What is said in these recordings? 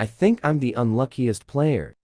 I think I'm the unluckiest player.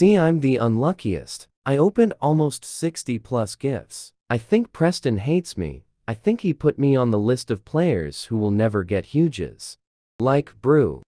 See I'm the unluckiest. I opened almost 60 plus gifts. I think Preston hates me. I think he put me on the list of players who will never get huges. Like Brew.